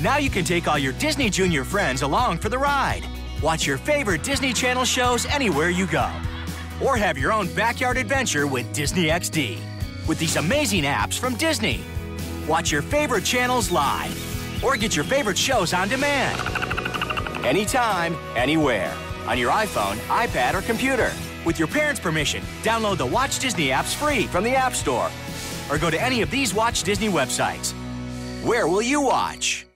Now you can take all your Disney Junior friends along for the ride. Watch your favorite Disney Channel shows anywhere you go. Or have your own backyard adventure with Disney XD. With these amazing apps from Disney. Watch your favorite channels live. Or get your favorite shows on demand. Anytime, anywhere. On your iPhone, iPad, or computer. With your parents' permission, download the Watch Disney apps free from the App Store. Or go to any of these Watch Disney websites. Where will you watch?